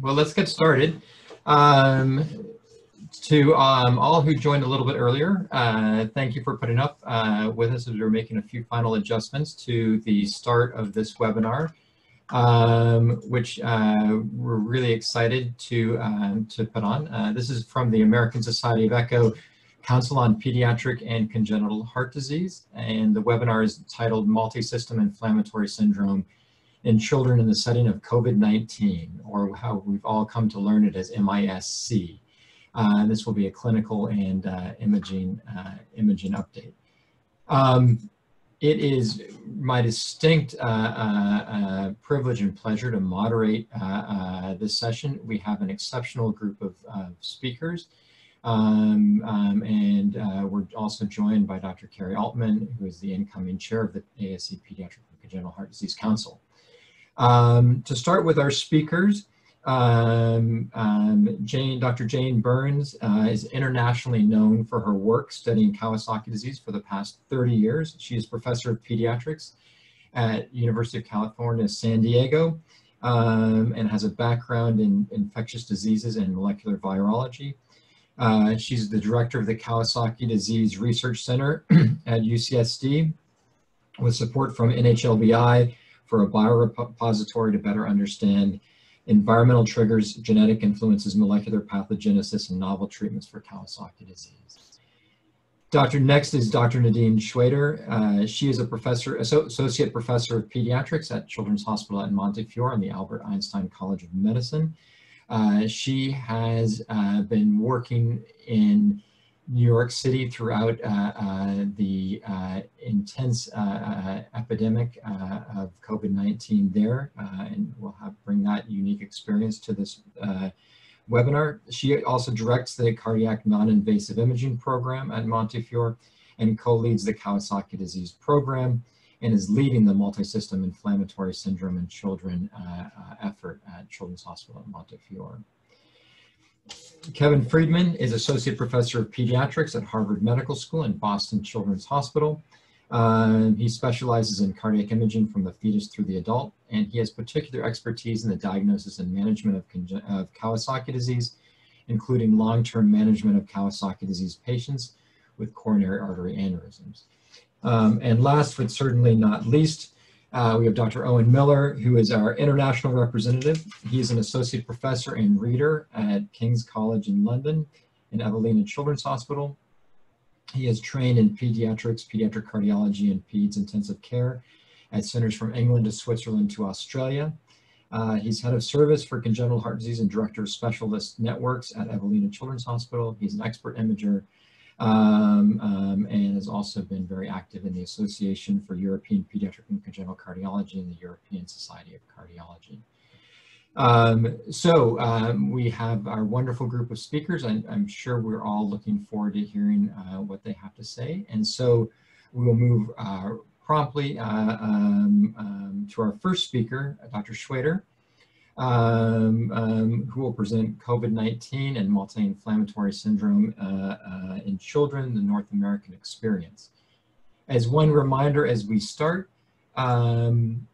Well, let's get started. Um, to um, all who joined a little bit earlier, uh, thank you for putting up uh, with us as we're making a few final adjustments to the start of this webinar, um, which uh, we're really excited to, um, to put on. Uh, this is from the American Society of Echo Council on Pediatric and Congenital Heart Disease, and the webinar is titled Multi-System Inflammatory Syndrome in children in the setting of COVID-19, or how we've all come to learn it as MISC. Uh, this will be a clinical and uh, imaging, uh, imaging update. Um, it is my distinct uh, uh, uh, privilege and pleasure to moderate this session. We have an exceptional group of speakers. Um, um, and we're also joined by Dr. Carrie Altman, who is the incoming chair of the ASE Pediatric Congenital Heart Disease Council. Um, to start with our speakers, um, um, Jane, Dr. Jane Burns uh, is internationally known for her work studying Kawasaki disease for the past 30 years. She is professor of pediatrics at University of California, San Diego, um, and has a background in infectious diseases and molecular virology. Uh, she's the director of the Kawasaki Disease Research Center at UCSD with support from NHLBI for a biorepository to better understand environmental triggers, genetic influences, molecular pathogenesis, and novel treatments for Kawasaki disease. Dr. Next is Dr. Nadine Choueiter. Uh, she is a professor, associate professor of pediatrics at Children's Hospital at Montefiore and the Albert Einstein College of Medicine. Uh, she has uh, been working in New York City throughout uh, uh, the uh, intense epidemic of COVID-19 there, and we'll have bring that unique experience to this webinar. She also directs the cardiac non-invasive imaging program at Montefiore and co-leads the Kawasaki disease program and is leading the multi-system inflammatory syndrome in children uh, uh, effort at Children's Hospital at Montefiore. Kevin Friedman is Associate Professor of Pediatrics at Harvard Medical School and Boston Children's Hospital. Uh, he specializes in cardiac imaging from the fetus through the adult, and he has particular expertise in the diagnosis and management of, of Kawasaki disease, including long-term management of Kawasaki disease patients with coronary artery aneurysms. Um, and last but certainly not least, uh, we have Dr. Owen Miller, who is our international representative. He's an associate professor and reader at King's College in London and Evelina Children's Hospital. He has trained in pediatrics, pediatric cardiology, and peds intensive care at centers from England to Switzerland to Australia. Uh, he's head of service for congenital heart disease and director of specialist networks at Evelina Children's Hospital. He's an expert imager um, um, and has also been very active in the Association for European Pediatric and Congenital Cardiology and the European Society of Cardiology. Um, so um, we have our wonderful group of speakers. I, I'm, sure we're all looking forward to hearing uh, what they have to say. And so we will move uh, promptly uh, um, um, to our first speaker, Dr. Choueiter um, um, who will present COVID-19 and multi-inflammatory syndrome uh, uh, in children, the North American experience. As one reminder as we start, um,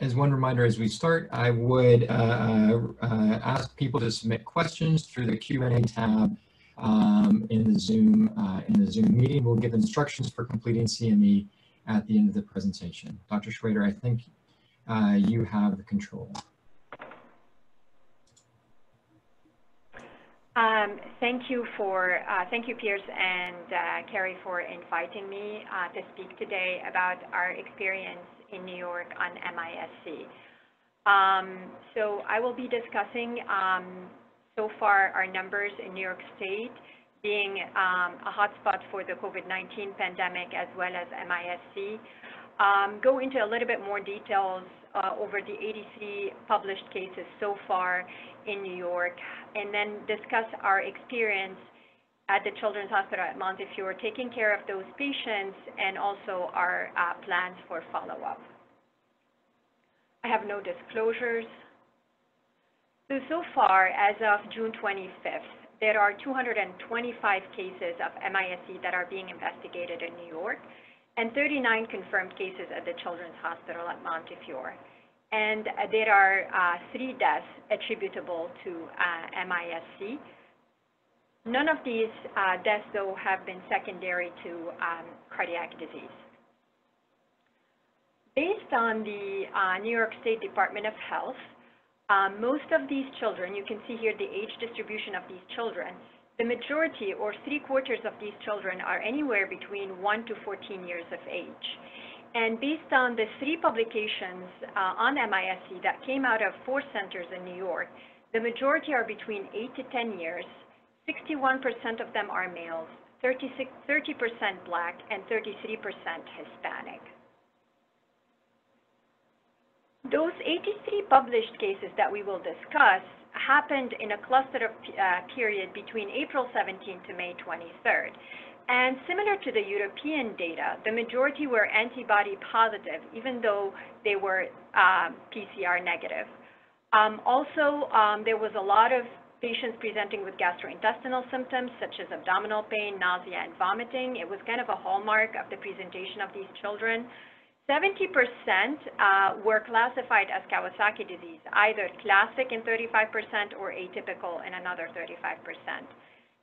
as one reminder as we start, I would uh, uh, uh ask people to submit questions through the Q&A tab um, in the Zoom uh, in the Zoom meeting. We'll give instructions for completing CME at the end of the presentation. Dr. Choueiter, I think uh, you have the control. Um, thank you for, uh, thank you Pierce and uh, Carrie for inviting me uh, to speak today about our experience in New York on MISC. Um, so I will be discussing um, so far our numbers in New York State being um, a hotspot for the COVID-19 pandemic as well as MISC um, go into a little bit more details uh, over the 83 published cases so far in New York, and then discuss our experience at the Children's Hospital at Montefiore, taking care of those patients and also our uh, plans for follow-up. I have no disclosures. So, so far, as of June 25th, there are 225 cases of MISC that are being investigated in New York and 39 confirmed cases at the Children's Hospital at Montefiore. and there are uh, three deaths attributable to uh, MIS-C. None of these uh, deaths, though, have been secondary to um, cardiac disease. Based on the uh, New York State Department of Health, um, most of these children, you can see here the age distribution of these children, the majority or three quarters of these children are anywhere between 1 to 14 years of age. And based on the three publications uh, on MIS-C that came out of four centers in New York, the majority are between 8 to 10 years, 61% of them are males, 30% black, and 33% Hispanic. Those 83 published cases that we will discuss happened in a cluster of uh, period between April 17 to May 23rd. And similar to the European data, the majority were antibody positive, even though they were uh, PCR negative. Um, also, um, there was a lot of patients presenting with gastrointestinal symptoms such as abdominal pain, nausea, and vomiting. It was kind of a hallmark of the presentation of these children. 70% uh, were classified as Kawasaki disease, either classic in 35% or atypical in another 35%.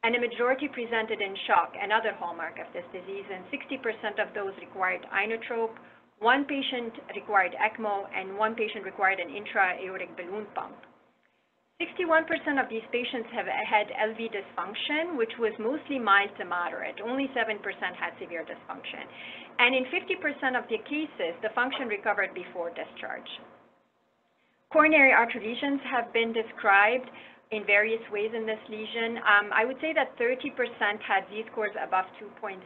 And a majority presented in shock, another hallmark of this disease, and 60% of those required inotrope, one patient required ECMO, and one patient required an intra-aortic balloon pump. 61% of these patients have had LV dysfunction, which was mostly mild to moderate. Only 7% had severe dysfunction. And in 50% of the cases, the function recovered before discharge. Coronary artery lesions have been described in various ways in this lesion. Um, I would say that 30% had Z-scores above 2.5,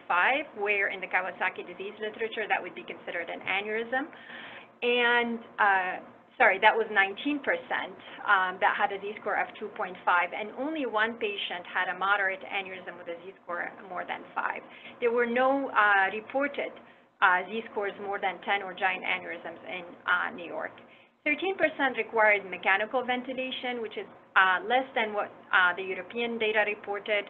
where in the Kawasaki disease literature, that would be considered an aneurysm. And uh, sorry, that was 19% um, that had a z-score of 2.5, and only one patient had a moderate aneurysm with a z-score more than 5. There were no uh, reported uh, z-scores more than 10 or giant aneurysms in uh, New York. 13% required mechanical ventilation, which is uh, less than what uh, the European data reported.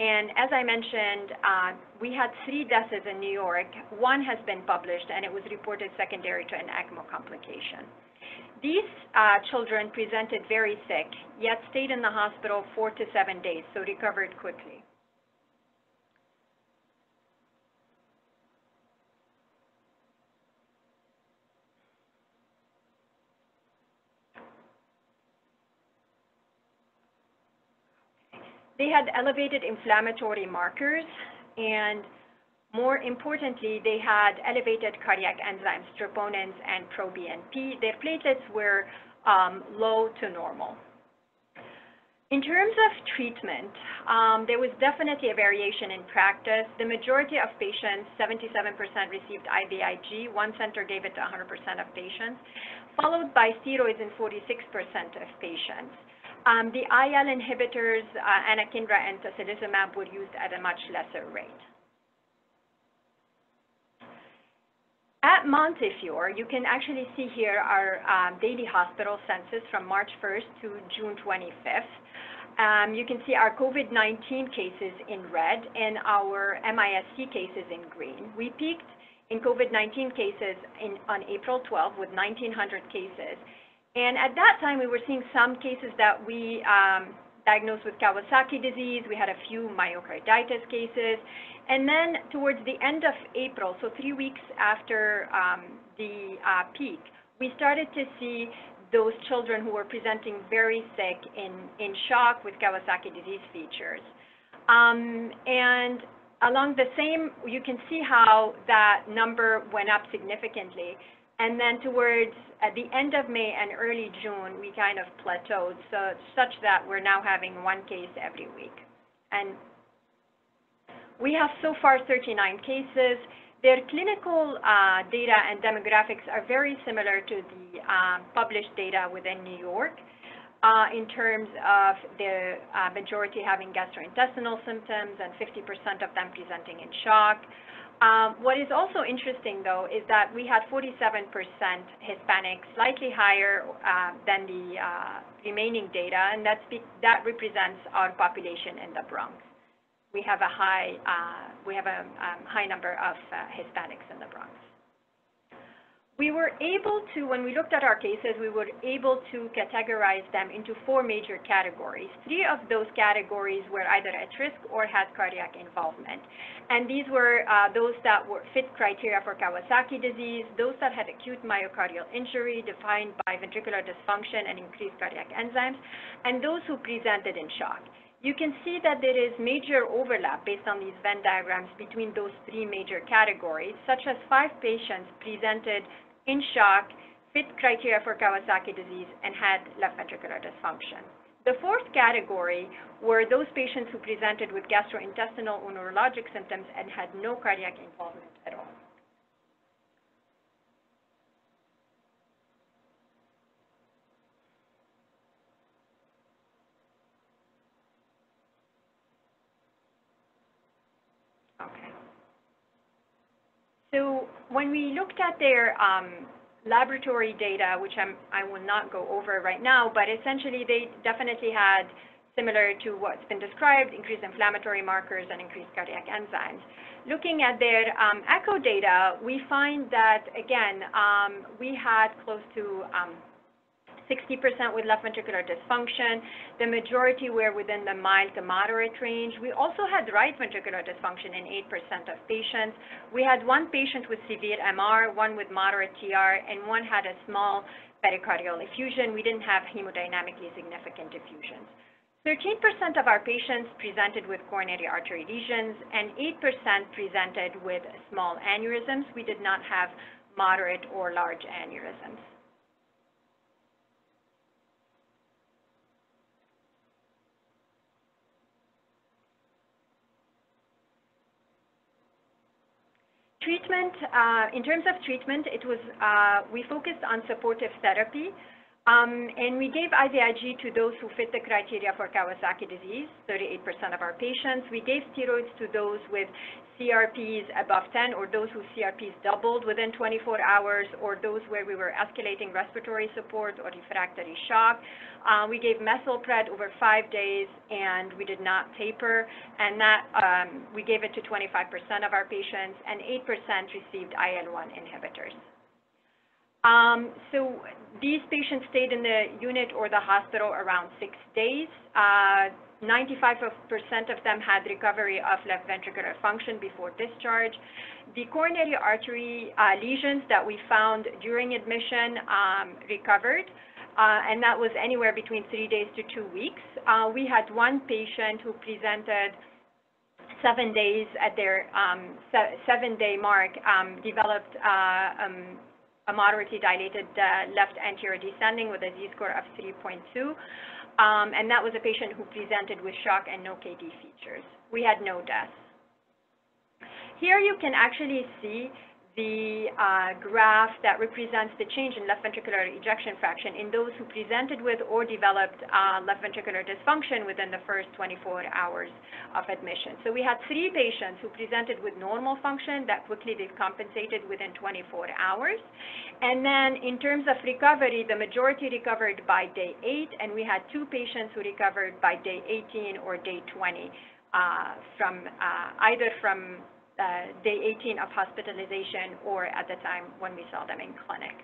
And as I mentioned, uh, we had three deaths in New York. One has been published, and it was reported secondary to an ECMO complication. These uh, children presented very sick, yet stayed in the hospital four to seven days, so recovered quickly. They had elevated inflammatory markers and more importantly, they had elevated cardiac enzymes, troponins and proBNP. Their platelets were um, low to normal. In terms of treatment, um, there was definitely a variation in practice. The majority of patients, 77% received IVIG. One center gave it to 100% of patients, followed by steroids in 46% of patients. Um, the IL inhibitors, uh, anakinra and tocilizumab, were used at a much lesser rate. At Montefiore, you can actually see here our um, daily hospital census from March 1st to June 25th. Um, you can see our COVID-19 cases in red and our MIS-C cases in green. We peaked in COVID-19 cases in, on April 12 with 1,900 cases. And at that time, we were seeing some cases that we um, diagnosed with Kawasaki disease. We had a few myocarditis cases. And then towards the end of April, so three weeks after um, the uh, peak, we started to see those children who were presenting very sick in, in shock with Kawasaki disease features. Um, and along the same, you can see how that number went up significantly. And then towards at the end of May and early June, we kind of plateaued, so such that we're now having one case every week. And we have so far 39 cases. Their clinical uh, data and demographics are very similar to the um, published data within New York uh, in terms of the uh, majority having gastrointestinal symptoms and 50% of them presenting in shock. Um, what is also interesting, though, is that we had 47% Hispanic, slightly higher uh, than the uh, remaining data, and that's that represents our population in the Bronx we have a high uh, we have a um, high number of uh, Hispanics in the Bronx. We were able to, when we looked at our cases, we were able to categorize them into four major categories. Three of those categories were either at risk or had cardiac involvement. And these were uh, those that were fit criteria for Kawasaki disease, those that had acute myocardial injury defined by ventricular dysfunction and increased cardiac enzymes, and those who presented in shock. You can see that there is major overlap based on these Venn diagrams between those three major categories, such as five patients presented in shock, fit criteria for Kawasaki disease, and had left ventricular dysfunction. The fourth category were those patients who presented with gastrointestinal or neurologic symptoms and had no cardiac involvement at all. Okay. So when we looked at their um, laboratory data, which I'm, I will not go over right now, but essentially they definitely had similar to what's been described, increased inflammatory markers and increased cardiac enzymes. Looking at their um, echo data, we find that, again, um, we had close to um, 60% with left ventricular dysfunction. The majority were within the mild to moderate range. We also had right ventricular dysfunction in 8% of patients. We had one patient with severe MR, one with moderate TR, and one had a small pericardial effusion. We didn't have hemodynamically significant effusions. 13% of our patients presented with coronary artery lesions, and 8% presented with small aneurysms. We did not have moderate or large aneurysms. Treatment, uh, in terms of treatment, it was, uh, we focused on supportive therapy. Um, and we gave IVIG to those who fit the criteria for Kawasaki disease, 38% of our patients. We gave steroids to those with CRPs above 10 or those whose CRPs doubled within 24 hours or those where we were escalating respiratory support or refractory shock. Uh, we gave methylpred over five days and we did not taper and that um, we gave it to 25% of our patients and 8% received IL-1 inhibitors. Um, so these patients stayed in the unit or the hospital around six days. 95% uh, of them had recovery of left ventricular function before discharge. The coronary artery uh, lesions that we found during admission um, recovered, uh, and that was anywhere between three days to two weeks. Uh, we had one patient who presented seven days at their um, se seven-day mark, um, developed uh, um, a moderately dilated uh, left anterior descending with a z-score of 3.2. Um, and that was a patient who presented with shock and no KD features. We had no deaths. Here you can actually see the uh, graph that represents the change in left ventricular ejection fraction in those who presented with or developed uh, left ventricular dysfunction within the first 24 hours of admission. So we had three patients who presented with normal function that quickly decompensated within 24 hours. And then in terms of recovery, the majority recovered by day 8, and we had two patients who recovered by day 18 or day 20 uh, from uh, either from uh, day 18 of hospitalization or at the time when we saw them in clinic.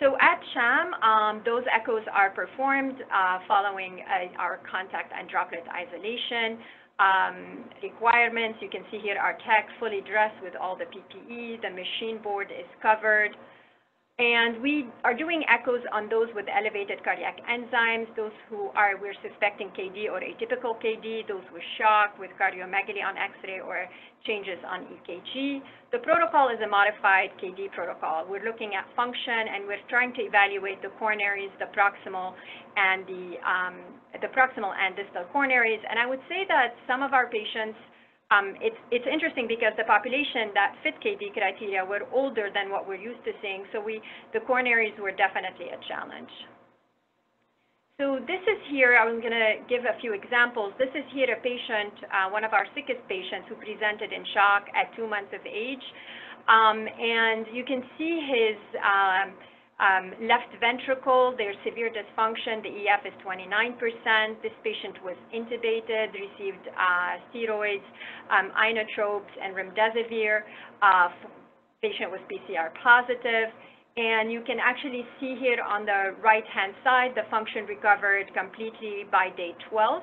So at CHAM, um, those echoes are performed uh, following uh, our contact and droplet isolation um, requirements. You can see here our tech fully dressed with all the PPE. The machine board is covered. And we are doing echoes on those with elevated cardiac enzymes, those who are, we're suspecting KD or atypical KD, those with shock, with cardiomegaly on X-ray or changes on EKG. The protocol is a modified KD protocol. We're looking at function and we're trying to evaluate the coronaries, the proximal and the, um, the proximal and distal coronaries. And I would say that some of our patients um, it's, it's interesting because the population that fit KD criteria were older than what we're used to seeing, so we, the coronaries were definitely a challenge. So this is here, I'm going to give a few examples. This is here a patient, uh, one of our sickest patients who presented in shock at two months of age. Um, and you can see his um, um, left ventricle, there's severe dysfunction. The EF is 29%. This patient was intubated, received uh, steroids, um, inotropes, and remdesivir uh, patient was PCR positive. And you can actually see here on the right-hand side, the function recovered completely by day 12.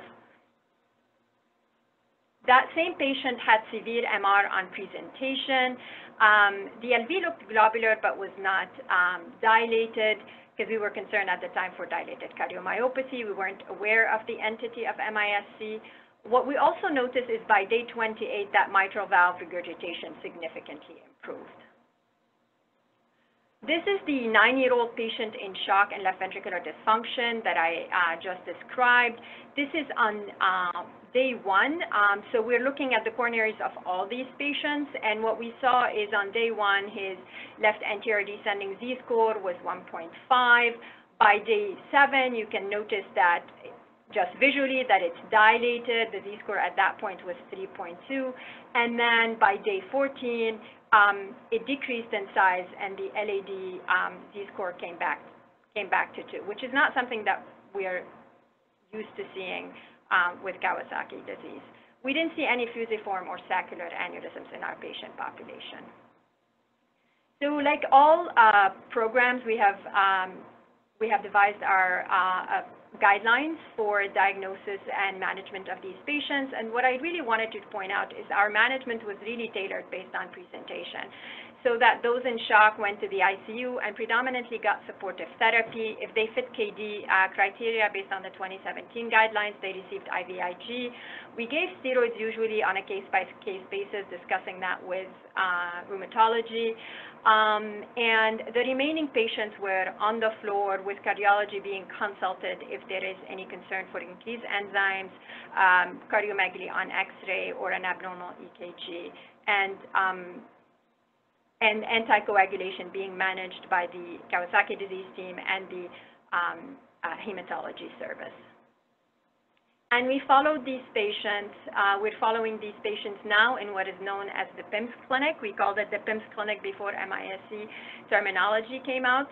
That same patient had severe MR on presentation. Um, the LV looked globular but was not um, dilated because we were concerned at the time for dilated cardiomyopathy. We weren't aware of the entity of MISC. What we also noticed is by day 28 that mitral valve regurgitation significantly improved. This is the nine-year-old patient in shock and left ventricular dysfunction that I uh, just described. This is on uh, day one. Um, so we're looking at the coronaries of all these patients. And what we saw is on day one, his left anterior descending Z-score was 1.5. By day seven, you can notice that just visually that it's dilated. The Z-score at that point was 3.2. And then by day 14, um, it decreased in size and the LAD um, Z-score came back, came back to 2, which is not something that we're used to seeing um, with Kawasaki disease. We didn't see any fusiform or saccular aneurysms in our patient population. So like all uh, programs, we have, um, we have devised our uh, guidelines for diagnosis and management of these patients. And what I really wanted to point out is our management was really tailored based on presentation. So that those in shock went to the ICU and predominantly got supportive therapy. If they fit KD uh, criteria based on the 2017 guidelines, they received IVIG. We gave steroids usually on a case-by-case -case basis, discussing that with uh, rheumatology. Um, and the remaining patients were on the floor with cardiology being consulted if there is any concern for increased enzymes, um, cardiomegaly on X-ray, or an abnormal EKG, and, um, and anticoagulation being managed by the Kawasaki disease team and the um, uh, hematology service. And we followed these patients, uh, we're following these patients now in what is known as the PIMS clinic. We called it the PIMS clinic before MISC terminology came out.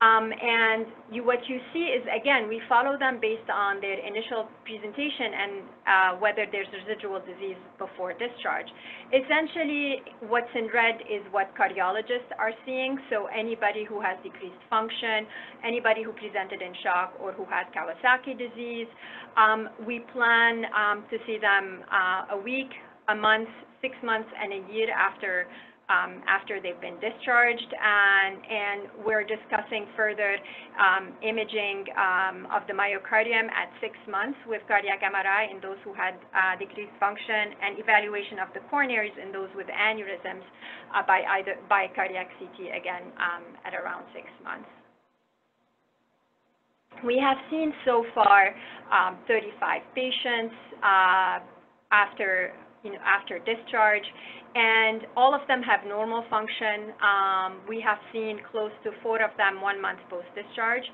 Um, and you, what you see is, again, we follow them based on their initial presentation and uh, whether there's residual disease before discharge. Essentially, what's in red is what cardiologists are seeing. So anybody who has decreased function, anybody who presented in shock or who has Kawasaki disease. Um, we plan um, to see them uh, a week, a month, six months, and a year after um, after they've been discharged, and, and we're discussing further um, imaging um, of the myocardium at six months with cardiac MRI in those who had uh, decreased function, and evaluation of the coronaries in those with aneurysms uh, by either by cardiac CT again um, at around six months. We have seen so far um, 35 patients uh, after you know, after discharge, and all of them have normal function. Um, we have seen close to four of them one month post-discharge.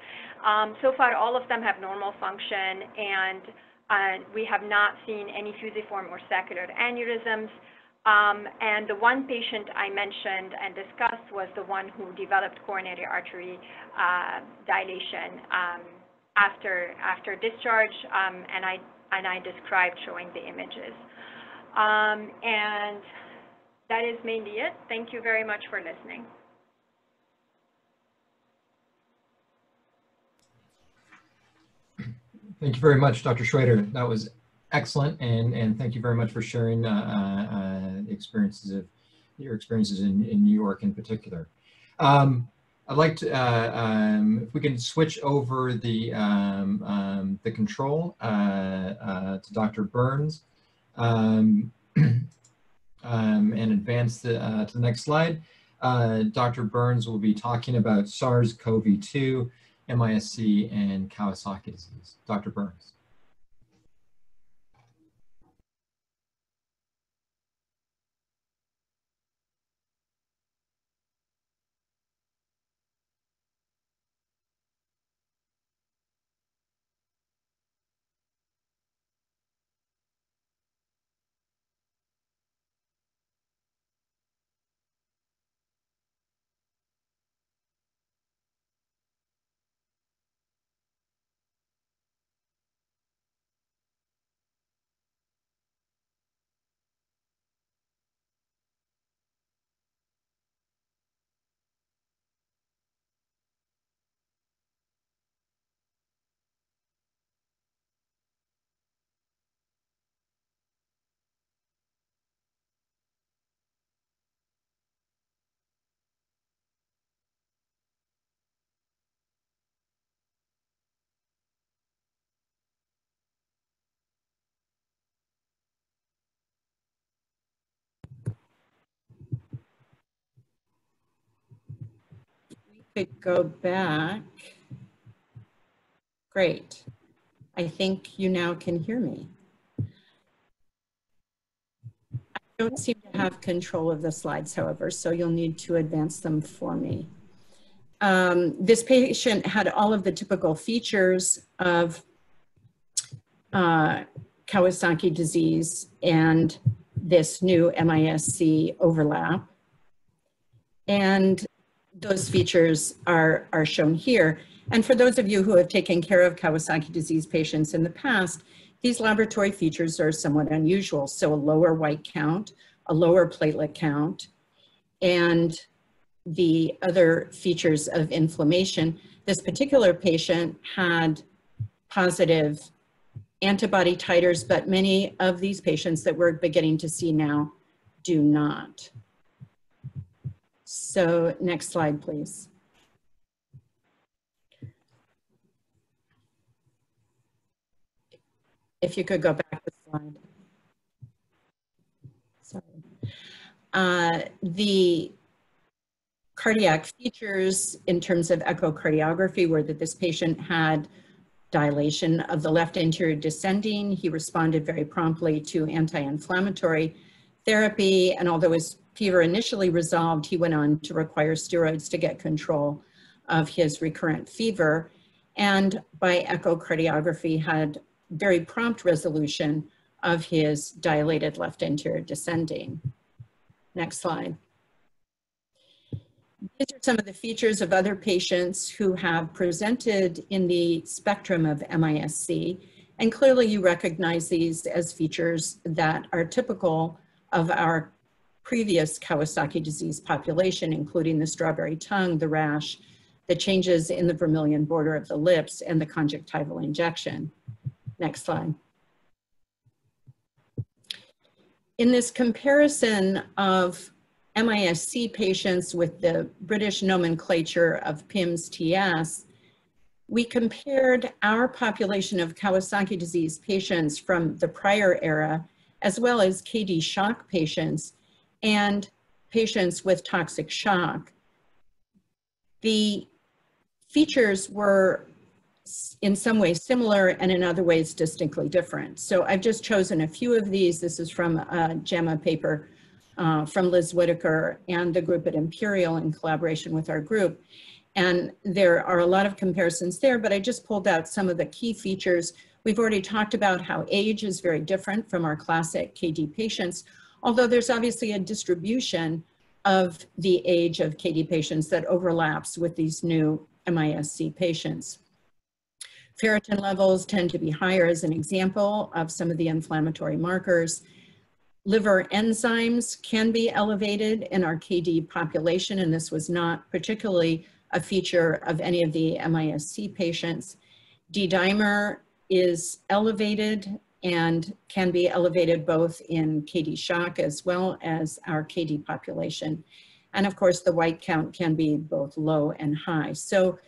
Um, so far, all of them have normal function, and uh, we have not seen any fusiform or saccular aneurysms. Um, and the one patient I mentioned and discussed was the one who developed coronary artery uh, dilation um, after after discharge, um, and I and I described showing the images. Um, and that is mainly it. Thank you very much for listening. Thank you very much, Dr. Choueiter. That was excellent, and, and thank you very much for sharing uh, uh, experiences of your experiences in, in New York in particular. Um, I'd like to, uh, um, if we can switch over the, um, um the control uh, uh, to Dr. Burns um, um, and advance the, uh, to the next slide. Uh, Dr. Burns will be talking about SARS-CoV-2, MISC, and Kawasaki disease. Dr. Burns. Could go back. Great. I think you now can hear me. I don't seem to have control of the slides, however, so you'll need to advance them for me. Um, this patient had all of the typical features of uh, Kawasaki disease and this new MISC overlap. And those features are, are shown here. And for those of you who have taken care of Kawasaki disease patients in the past, these laboratory features are somewhat unusual. So a lower white count, a lower platelet count, and the other features of inflammation. This particular patient had positive antibody titers, but many of these patients that we're beginning to see now do not. So next slide, please. If you could go back to the slide. Sorry. Uh, the cardiac features in terms of echocardiography were that this patient had dilation of the left anterior descending. He responded very promptly to anti-inflammatory therapy, and although his fever initially resolved, he went on to require steroids to get control of his recurrent fever, and by echocardiography had very prompt resolution of his dilated left anterior descending. Next slide. These are some of the features of other patients who have presented in the spectrum of MISC. And clearly you recognize these as features that are typical of our previous Kawasaki disease population, including the strawberry tongue, the rash, the changes in the vermilion border of the lips, and the conjunctival injection. Next slide. In this comparison of MISC patients with the British nomenclature of PIMS-TS, we compared our population of Kawasaki disease patients from the prior era, as well as KD shock patients and patients with toxic shock. The features were in some ways similar and in other ways distinctly different. So I've just chosen a few of these. This is from a JAMA paper uh, from Liz Whittaker and the group at Imperial in collaboration with our group. And there are a lot of comparisons there, but I just pulled out some of the key features. We've already talked about how age is very different from our classic KD patients, although there's obviously a distribution of the age of KD patients that overlaps with these new MISC patients. Ferritin levels tend to be higher as an example of some of the inflammatory markers. Liver enzymes can be elevated in our KD population, and this was not particularly a feature of any of the MISC patients. D-dimer is elevated and can be elevated both in KD shock as well as our KD population. And of course, the white count can be both low and high. So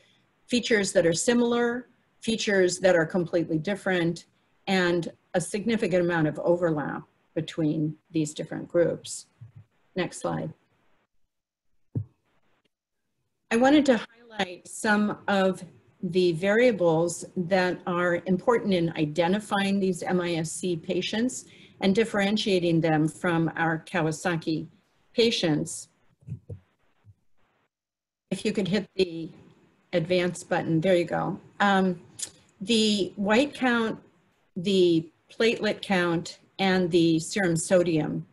features that are similar, features that are completely different, and a significant amount of overlap between these different groups. Next slide. I wanted to highlight some of the variables that are important in identifying these MISC patients and differentiating them from our Kawasaki patients. If you could hit the advance button, there you go. Um, the white count, the platelet count, and the serum sodium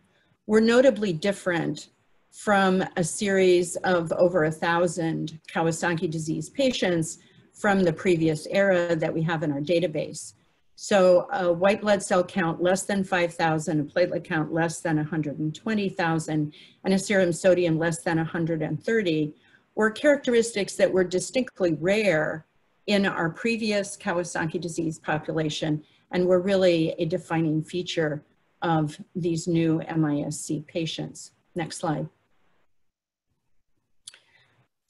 were notably different from a series of over a thousand Kawasaki disease patients from the previous era that we have in our database. So a white blood cell count less than 5,000, a platelet count less than 120,000, and a serum sodium less than 130 were characteristics that were distinctly rare in our previous Kawasaki disease population and were really a defining feature of these new MISC patients. Next slide.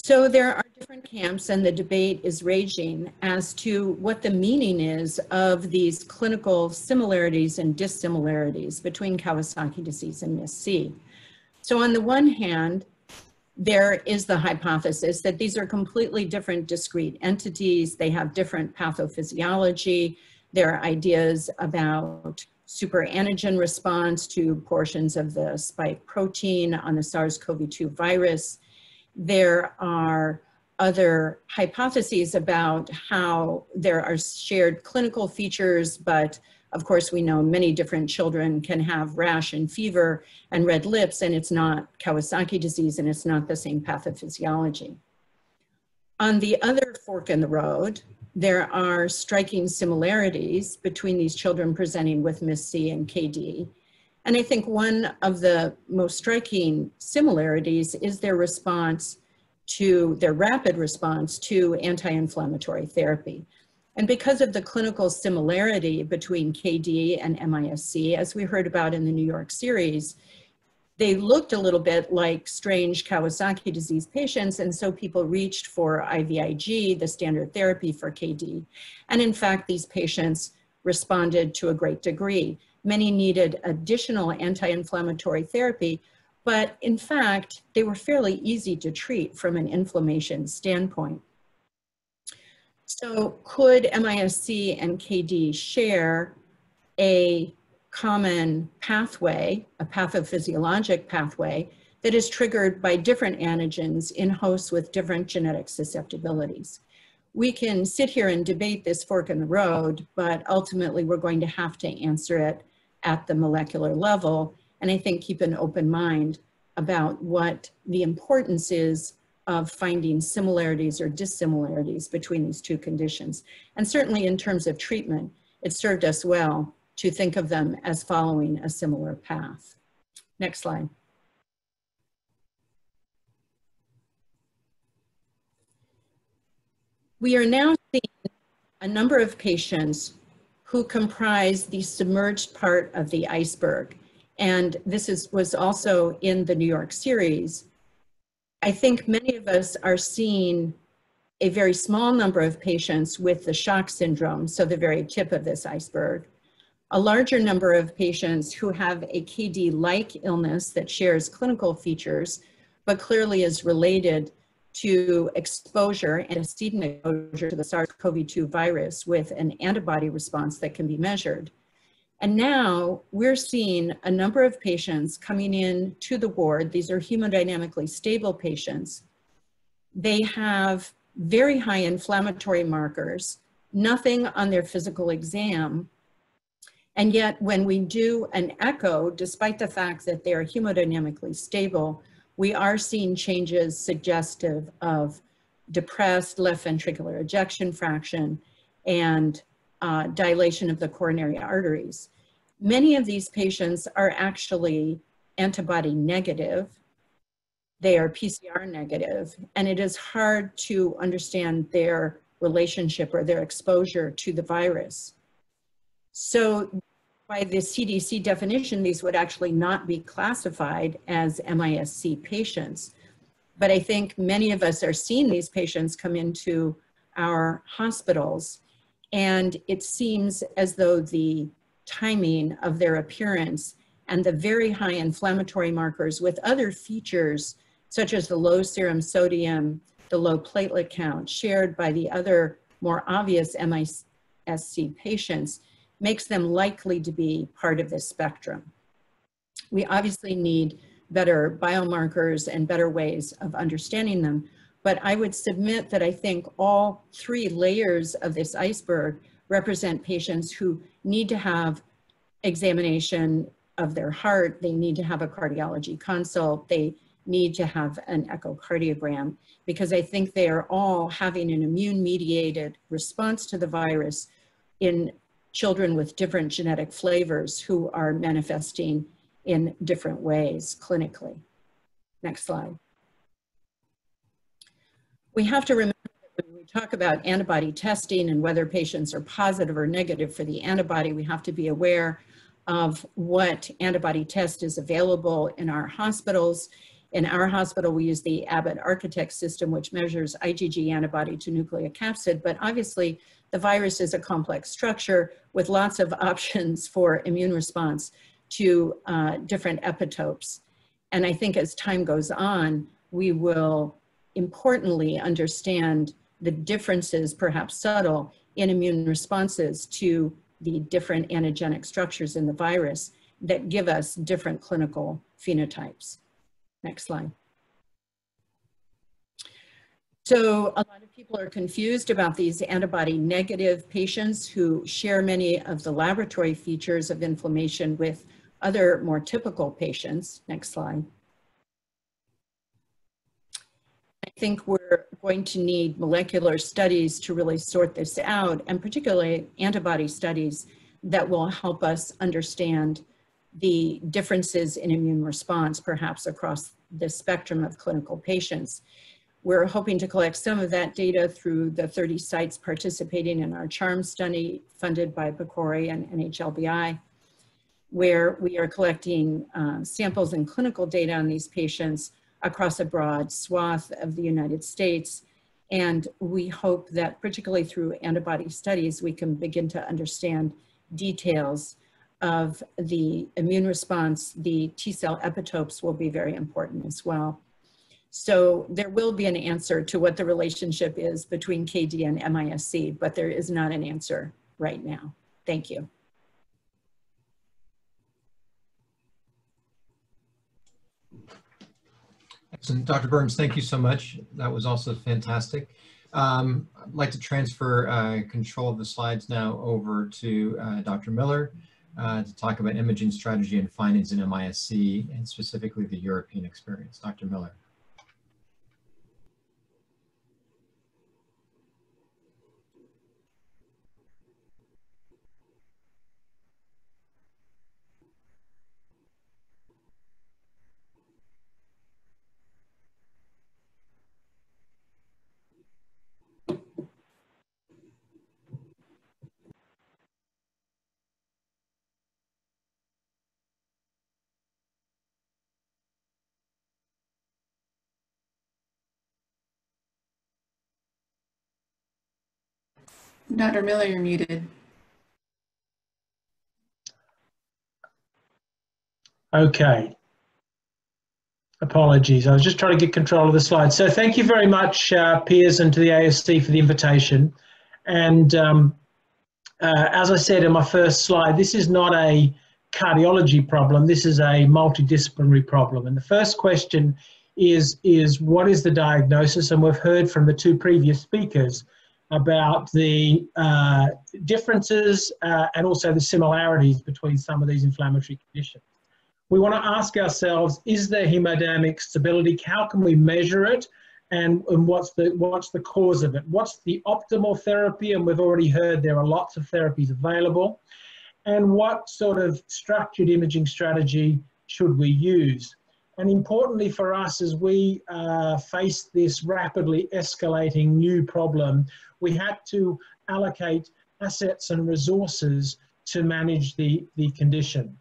So there are different camps and the debate is raging as to what the meaning is of these clinical similarities and dissimilarities between Kawasaki disease and MIS-C. So on the one hand, there is the hypothesis that these are completely different discrete entities. They have different pathophysiology. There are ideas about superantigen response to portions of the spike protein on the SARS-CoV-2 virus. There are other hypotheses about how there are shared clinical features, but of course we know many different children can have rash and fever and red lips and it's not Kawasaki disease and it's not the same pathophysiology. On the other fork in the road, there are striking similarities between these children presenting with MIS-C and KD. And I think one of the most striking similarities is their response to, their rapid response to anti-inflammatory therapy. And because of the clinical similarity between KD and MIS-C, as we heard about in the New York series, they looked a little bit like strange Kawasaki disease patients, and so people reached for IVIG, the standard therapy for KD. And in fact, these patients responded to a great degree. Many needed additional anti-inflammatory therapy, but in fact, they were fairly easy to treat from an inflammation standpoint. So could MIS-C and KD share a common pathway, a pathophysiologic pathway, that is triggered by different antigens in hosts with different genetic susceptibilities. We can sit here and debate this fork in the road, but ultimately we're going to have to answer it at the molecular level. And I think keep an open mind about what the importance is of finding similarities or dissimilarities between these two conditions. And certainly in terms of treatment, it served us well to think of them as following a similar path. Next slide. We are now seeing a number of patients who comprise the submerged part of the iceberg. And this is, was also in the New York series. I think many of us are seeing a very small number of patients with the shock syndrome, so the very tip of this iceberg, a larger number of patients who have a KD-like illness that shares clinical features, but clearly is related to exposure, and antecedent exposure to the SARS-CoV-2 virus with an antibody response that can be measured. And now we're seeing a number of patients coming in to the ward. These are hemodynamically stable patients. They have very high inflammatory markers, nothing on their physical exam, and yet when we do an echo, despite the fact that they are hemodynamically stable, we are seeing changes suggestive of depressed left ventricular ejection fraction and uh, dilation of the coronary arteries. Many of these patients are actually antibody negative. They are PCR negative, and it is hard to understand their relationship or their exposure to the virus. So by the CDC definition, these would actually not be classified as MIS-C patients. But I think many of us are seeing these patients come into our hospitals, and it seems as though the timing of their appearance and the very high inflammatory markers with other features, such as the low serum sodium, the low platelet count, shared by the other more obvious MIS-C patients, makes them likely to be part of this spectrum. We obviously need better biomarkers and better ways of understanding them, but I would submit that I think all three layers of this iceberg represent patients who need to have examination of their heart, they need to have a cardiology consult, they need to have an echocardiogram, because I think they are all having an immune mediated response to the virus in children with different genetic flavors who are manifesting in different ways clinically. Next slide. We have to remember when we talk about antibody testing and whether patients are positive or negative for the antibody, we have to be aware of what antibody test is available in our hospitals. In our hospital, we use the Abbott Architect system, which measures IgG antibody to nucleocapsid, but obviously the virus is a complex structure with lots of options for immune response to uh, different epitopes. And I think as time goes on, we will importantly understand the differences, perhaps subtle, in immune responses to the different antigenic structures in the virus that give us different clinical phenotypes. Next slide. So a lot of people are confused about these antibody negative patients who share many of the laboratory features of inflammation with other more typical patients. Next slide. I think we're going to need molecular studies to really sort this out, and particularly antibody studies that will help us understand the differences in immune response, perhaps across the spectrum of clinical patients. We're hoping to collect some of that data through the 30 sites participating in our CHARM study funded by PCORI and NHLBI, where we are collecting uh, samples and clinical data on these patients across a broad swath of the United States. And we hope that particularly through antibody studies, we can begin to understand details of the immune response. The T cell epitopes will be very important as well. So there will be an answer to what the relationship is between KD and MISC, but there is not an answer right now. Thank you. Excellent. Dr. Burns, thank you so much. That was also fantastic. Um, I'd like to transfer uh, control of the slides now over to uh, Dr. Miller uh, to talk about imaging strategy and findings in MISC and specifically the European experience. Dr. Miller. Dr. Miller, you're muted. Okay. Apologies. I was just trying to get control of the slide. So thank you very much, uh, Piers, and to the ASE for the invitation. And um, uh, as I said in my first slide, this is not a cardiology problem. This is a multidisciplinary problem. And the first question is, is what is the diagnosis? And we've heard from the two previous speakers about the uh, differences uh, and also the similarities between some of these inflammatory conditions. We want to ask ourselves, is there hemodynamic stability? How can we measure it? And, and what's, the, what's the cause of it? What's the optimal therapy? And we've already heard there are lots of therapies available. And what sort of structured imaging strategy should we use? And importantly for us, as we uh, face this rapidly escalating new problem, we had to allocate assets and resources to manage the, the condition.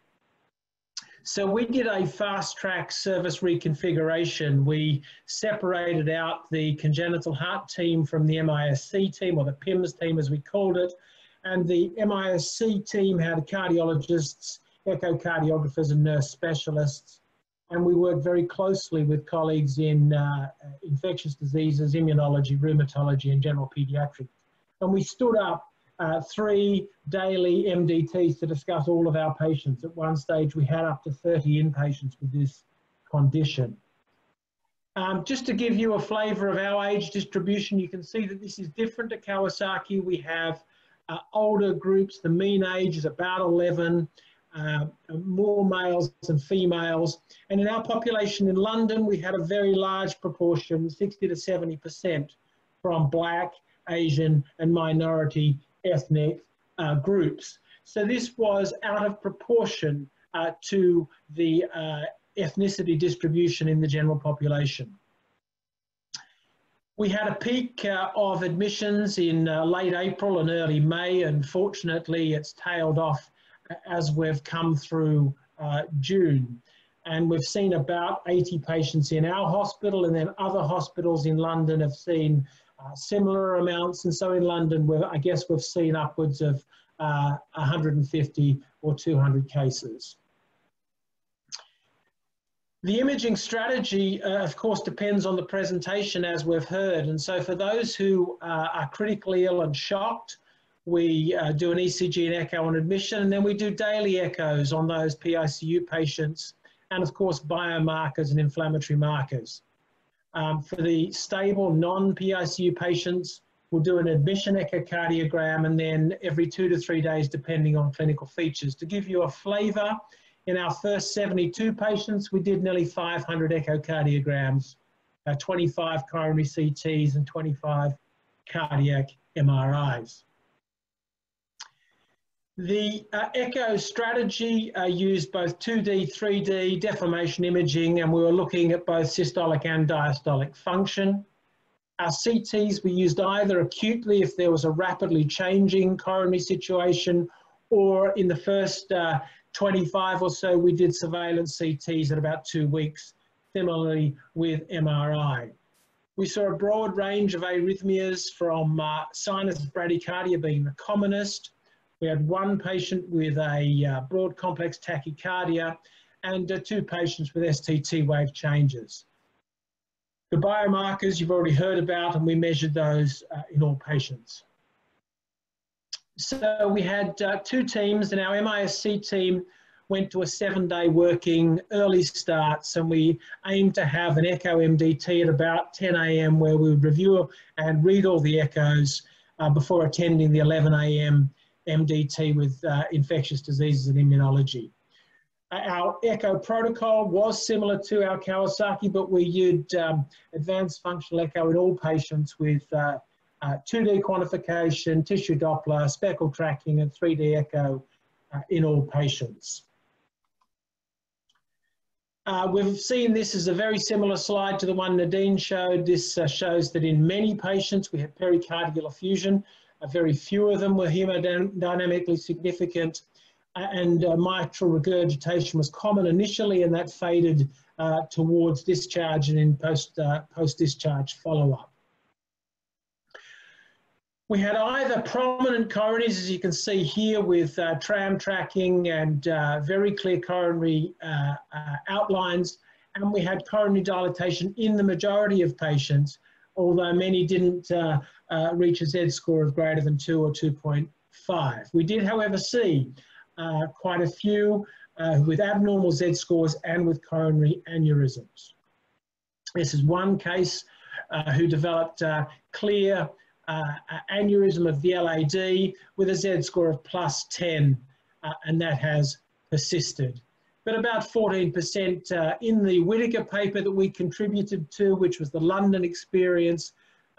So we did a fast track service reconfiguration. We separated out the congenital heart team from the MISC team, or the PIMS team as we called it. And the MISC team had cardiologists, echocardiographers, and nurse specialists and we work very closely with colleagues in uh, infectious diseases, immunology, rheumatology, and general pediatrics. And we stood up uh, three daily MDTs to discuss all of our patients. At one stage, we had up to 30 inpatients with this condition. Um, just to give you a flavour of our age distribution, you can see that this is different to Kawasaki. We have uh, older groups, the mean age is about 11 uh, more males than females. And in our population in London, we had a very large proportion, 60 to 70% from black, Asian and minority ethnic uh, groups. So this was out of proportion uh, to the uh, ethnicity distribution in the general population. We had a peak uh, of admissions in uh, late April and early May, and fortunately it's tailed off as we've come through uh, June. And we've seen about 80 patients in our hospital, and then other hospitals in London have seen uh, similar amounts. And so in London, I guess we've seen upwards of uh, 150 or 200 cases. The imaging strategy, uh, of course, depends on the presentation as we've heard. And so for those who uh, are critically ill and shocked, we uh, do an ECG and echo on admission, and then we do daily echoes on those PICU patients, and of course, biomarkers and inflammatory markers. Um, for the stable non-PICU patients, we'll do an admission echocardiogram, and then every two to three days, depending on clinical features. To give you a flavour, in our first 72 patients, we did nearly 500 echocardiograms, uh, 25 coronary CTs, and 25 cardiac MRIs. The uh, echo strategy uh, used both 2D, 3D deformation imaging, and we were looking at both systolic and diastolic function. Our CTs, we used either acutely if there was a rapidly changing coronary situation, or in the first uh, 25 or so, we did surveillance CTs at about two weeks, similarly with MRI. We saw a broad range of arrhythmias from uh, sinus bradycardia being the commonest. We had one patient with a uh, broad complex tachycardia and uh, two patients with STT wave changes. The biomarkers you've already heard about and we measured those uh, in all patients. So we had uh, two teams, and our MISC team went to a seven day working early starts, and we aimed to have an echo MDT at about 10 a.m., where we would review and read all the echoes uh, before attending the 11 a.m. MDT with uh, infectious diseases and immunology. Our echo protocol was similar to our Kawasaki, but we used um, advanced functional echo in all patients with uh, uh, 2D quantification, tissue Doppler, speckle tracking, and 3D echo uh, in all patients. Uh, we've seen this as a very similar slide to the one Nadine showed. This uh, shows that in many patients we have pericardial effusion. Uh, very few of them were hemodynamically significant uh, and mitral regurgitation was common initially and that faded towards discharge and in post, post-discharge follow-up. We had either prominent coronaries, as you can see here, with uh, tram tracking and uh, very clear coronary uh, uh, outlines, and we had coronary dilatation in the majority of patients, although many didn't uh, uh, reach a Z score of greater than 2 or 2.5. We did, however, see quite a few with abnormal Z scores and with coronary aneurysms. This is one case who developed clear uh, aneurysm of the LAD with a Z score of plus 10, uh, and that has persisted. But about 14% uh, in the Whittaker paper that we contributed to, which was the London experience,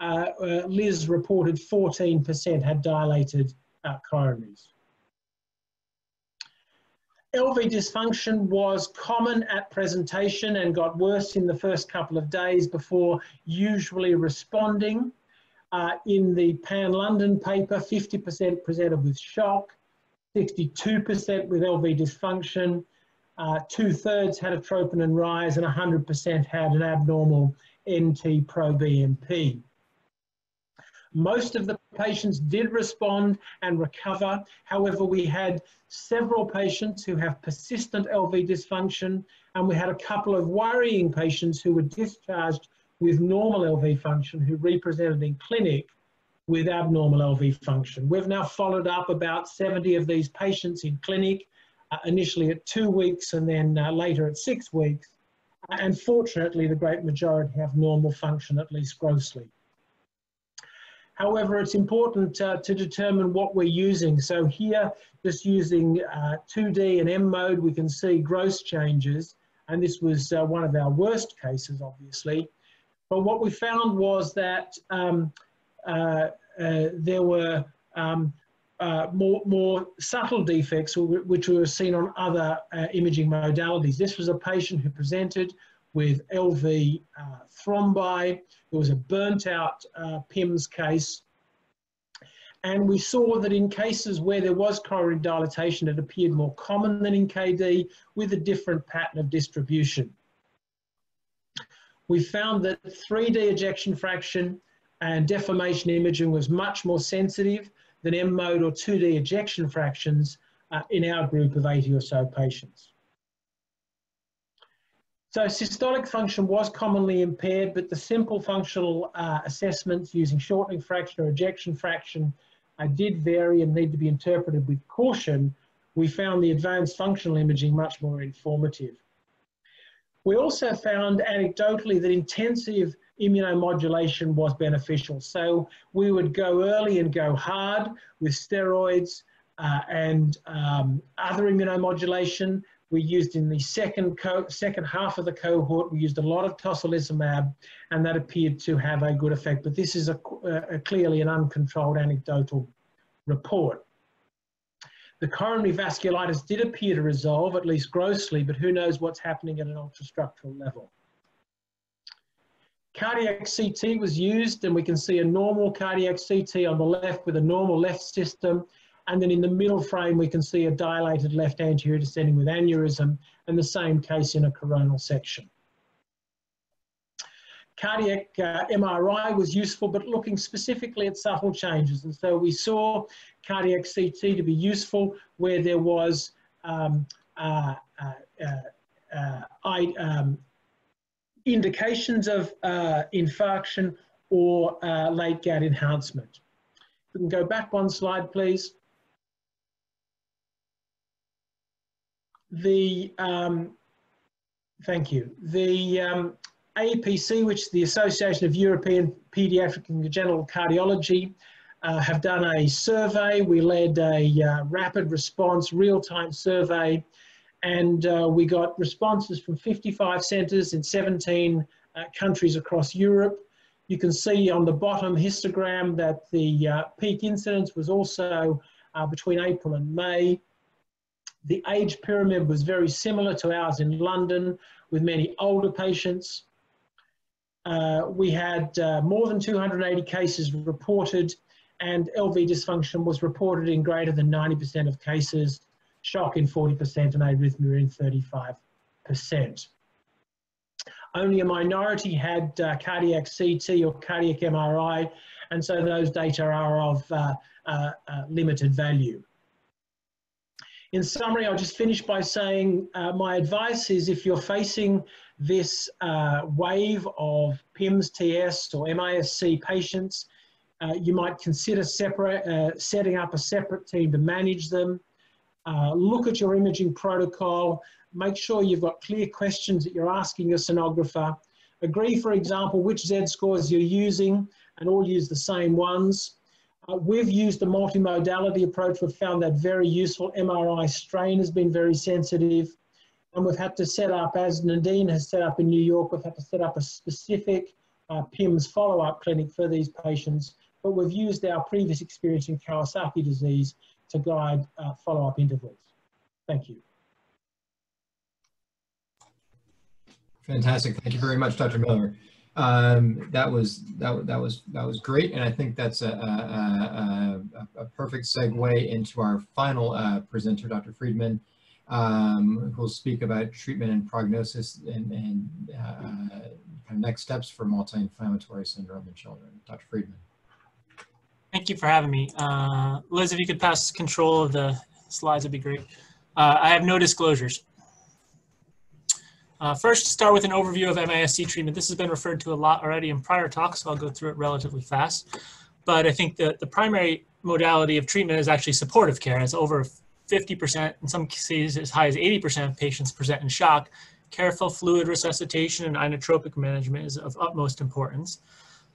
uh, uh, Liz reported 14% had dilated uh, coronaries. LV dysfunction was common at presentation and got worse in the first couple of days before usually responding. Uh, in the Pan London paper, 50% presented with shock, 62% with LV dysfunction, uh, two thirds had a troponin rise, and 100% had an abnormal NT proBNP. Most of the patients did respond and recover. However, we had several patients who have persistent LV dysfunction, and we had a couple of worrying patients who were discharged with normal LV function who represented in clinic with abnormal LV function. We've now followed up about 70 of these patients in clinic, uh, initially at two weeks and then uh, later at six weeks. And fortunately, the great majority have normal function, at least grossly. However, it's important uh, to determine what we're using. So here, just using 2D uh, and M mode, we can see gross changes. And this was uh, one of our worst cases, obviously. But what we found was that um, uh, uh, there were um, uh, more, more subtle defects which were seen on other imaging modalities. This was a patient who presented with LV uh, thrombi. It was a burnt out uh, PIMS case. And we saw that in cases where there was coronary dilatation, it appeared more common than in KD with a different pattern of distribution we found that 3D ejection fraction and deformation imaging was much more sensitive than M mode or 2D ejection fractions uh, in our group of 80 or so patients. So systolic function was commonly impaired, but the simple functional uh, assessments using shortening fraction or ejection fraction uh, did vary and need to be interpreted with caution. We found the advanced functional imaging much more informative. We also found anecdotally that intensive immunomodulation was beneficial. So we would go early and go hard with steroids uh, and um, other immunomodulation we used in the second, second half of the cohort, we used a lot of tocilizumab and that appeared to have a good effect. But this is a, a clearly an uncontrolled anecdotal report. The coronary vasculitis did appear to resolve, at least grossly, but who knows what's happening at an ultrastructural level. Cardiac CT was used and we can see a normal cardiac CT on the left with a normal left system and then in the middle frame, we can see a dilated left anterior descending with aneurysm and the same case in a coronal section. Cardiac uh, MRI was useful, but looking specifically at subtle changes. And so we saw cardiac CT to be useful where there was um, uh, uh, uh, uh I, um, indications of uh, infarction or late gad enhancement. We can go back one slide, please. The um, thank you the um, APC, which is the Association of European Pediatric and Congenital Cardiology, uh, have done a survey. We led a uh, rapid response real-time survey and uh, we got responses from 55 centres in 17 uh, countries across Europe. You can see on the bottom histogram that the uh, peak incidence was also uh, between April and May. The age pyramid was very similar to ours in London with many older patients. Uh, we had uh, more than 280 cases reported and LV dysfunction was reported in greater than 90% of cases, shock in 40% and arrhythmia in 35%. Only a minority had uh, cardiac CT or cardiac MRI, and so those data are of uh, uh, uh, limited value. In summary, I'll just finish by saying uh, my advice is if you're facing this uh, wave of PIMS TS or MISC patients, uh, you might consider separate, uh, setting up a separate team to manage them. Uh, look at your imaging protocol. Make sure you've got clear questions that you're asking your sonographer. Agree, for example, which Z scores you're using and all use the same ones. Uh, we've used the multimodality approach. We've found that very useful. MRI strain has been very sensitive. And we've had to set up, as Nadine has set up in New York, we've had to set up a specific uh, PIMS follow-up clinic for these patients. But we've used our previous experience in Kawasaki disease to guide uh, follow-up intervals. Thank you. Fantastic. Thank you very much, Dr. Miller um, that was that, that was that was great, and I think that's a, a, a, a perfect segue into our final uh, presenter, Dr. Friedman, um, who will speak about treatment and prognosis and, and uh, kind of next steps for multi-inflammatory syndrome in children. Dr. Friedman. Thank you for having me. Uh, Liz, if you could pass control of the slides, that'd be great. Uh, I have no disclosures. Uh, first, start with an overview of MISC treatment. This has been referred to a lot already in prior talks, so I'll go through it relatively fast. But I think that the primary modality of treatment is actually supportive care. As over 50%, in some cases as high as 80% of patients present in shock, careful fluid resuscitation and inotropic management is of utmost importance.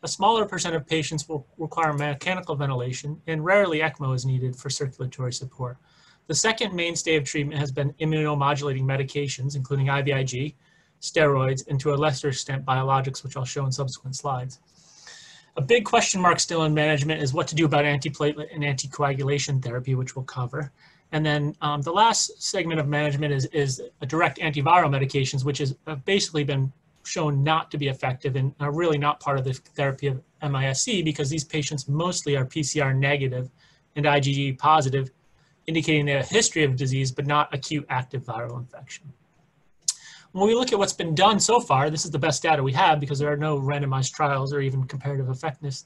A smaller percent of patients will require mechanical ventilation, and rarely ECMO is needed for circulatory support. The second mainstay of treatment has been immunomodulating medications, including IVIG, steroids, and to a lesser extent biologics, which I'll show in subsequent slides. A big question mark still in management is what to do about antiplatelet and anticoagulation therapy, which we'll cover. And then um, the last segment of management is, is direct antiviral medications, which has basically been shown not to be effective and are really not part of the therapy of MISC because these patients mostly are PCR negative and IgG positive indicating a history of disease, but not acute active viral infection. When we look at what's been done so far, this is the best data we have because there are no randomized trials or even comparative effectiveness